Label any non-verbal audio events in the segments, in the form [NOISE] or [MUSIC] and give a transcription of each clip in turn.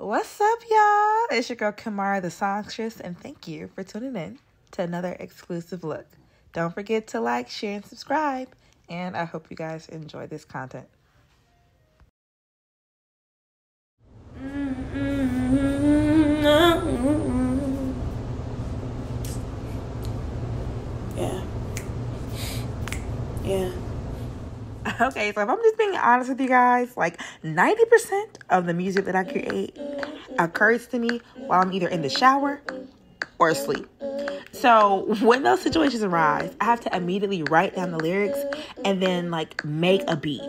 What's up, y'all? It's your girl Kimara the Songstress, and thank you for tuning in to another exclusive look. Don't forget to like, share, and subscribe, and I hope you guys enjoy this content. Mm-hmm. Yeah. Yeah. [LAUGHS] Okay, so if I'm just being honest with you guys, like 90% of the music that I create occurs to me while I'm either in the shower or asleep. So when those situations arise, I have to immediately write down the lyrics and then like make a beat.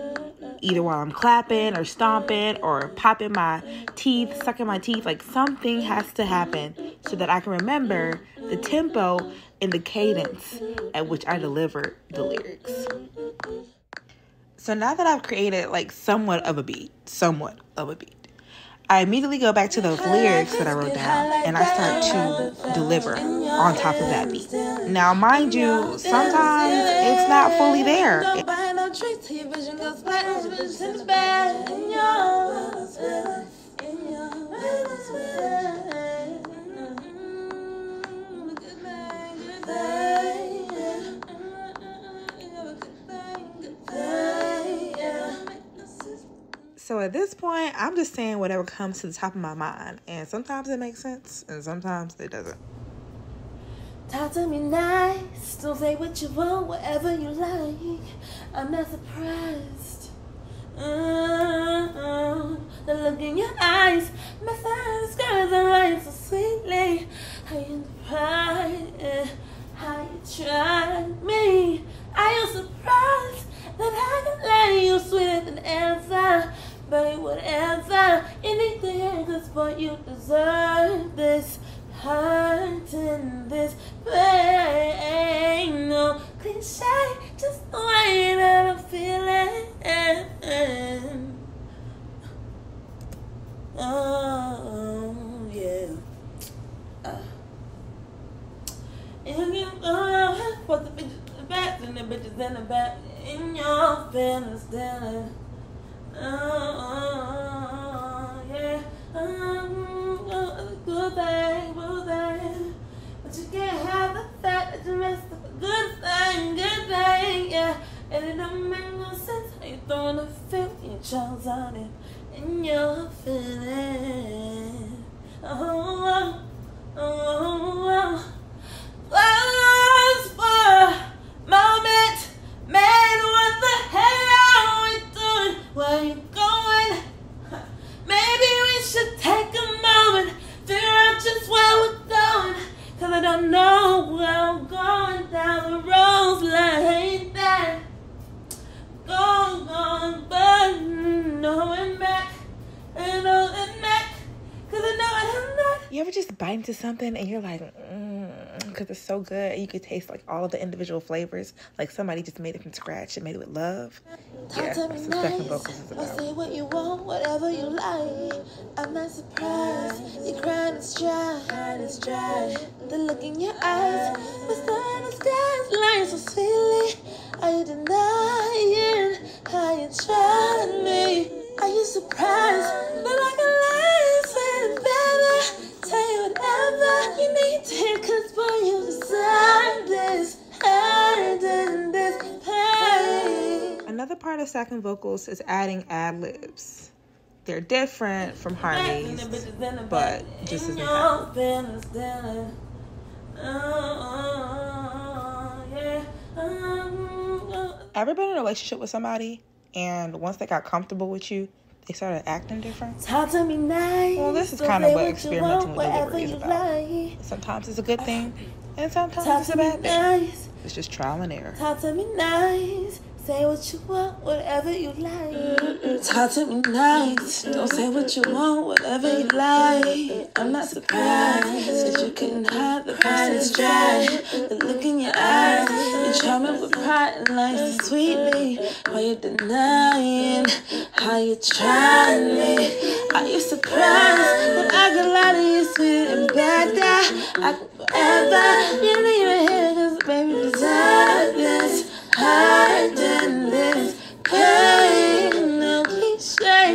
Either while I'm clapping or stomping or popping my teeth, sucking my teeth, like something has to happen so that I can remember the tempo and the cadence at which I deliver the lyrics. So now that I've created like somewhat of a beat, somewhat of a beat, I immediately go back to those lyrics that I wrote down and I start to deliver on top of that beat. Now, mind you, sometimes it's not fully there. So at this point, I'm just saying whatever comes to the top of my mind. And sometimes it makes sense and sometimes it doesn't. Talk to me nice. Don't say what you want, whatever you like. I'm not surprised. Uh, the look in your eyes, my lying so sweetly. How you pride, how you tried answer? Baby, whatever, anything, cause boy, you deserve this hurt and this pain. No cliche, just the way that I'm feeling. Oh, yeah. Uh. And you go for the bitches in the back, and the bitches in the back, in your feelings, down. Chose on it. And you're feeling. Oh, Don't know where I'm going down the roads like that. But back, and back. Cause I know I'm not. You ever just bite into something and you're like, mm. Because it's so good, and you could taste like all of the individual flavors, like somebody just made it from scratch and made it with love. Yeah, Talk to that's me what nice. Vocals is about. say what you want, whatever you like. I'm not surprised. You're crying is dry. Crying is dry. The look in your eyes, was the the skies lying so sweetly. Are you denying how you tried part of stacking vocals is adding ad libs. They're different from harmonies, but just as impactful. Ever been in a relationship with somebody and once they got comfortable with you, they started acting different? Talk to me nice. Well, this is Don't kind of what experimenting with delivery is about. like. Sometimes it's a good thing, and sometimes Talk it's a bad thing. nice. It's just trial and error. Talk to me nice. Say what you want, whatever you like. Talk to me nice. Don't say what you want, whatever you like. I'm not surprised that you couldn't hide the pride is dry. The look in your eyes, you're charming with pride and nice and sweetly. Why you denying how you tried me? Are you surprised that I could lie to you sweet and bad? I could forever. You leave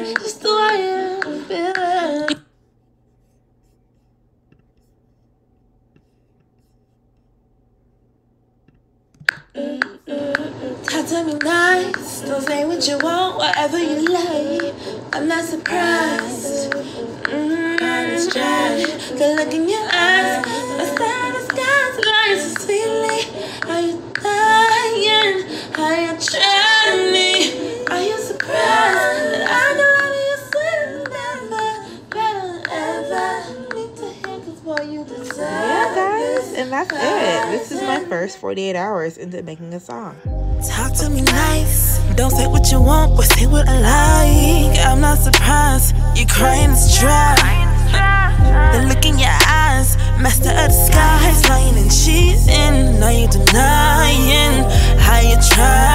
way, just the way I'm feeling. Tell me nice, don't say what you want, whatever you like. I'm not surprised. Mm-hmm. The look in your eyes, Yeah, guys, and that's it. This is my first 48 hours into making a song. Talk to me nice. Don't say what you want, but say what I like. I'm not surprised. You're crying is dry. The look in your eyes, master of the skies, lying and cheating. Now you denying how you trying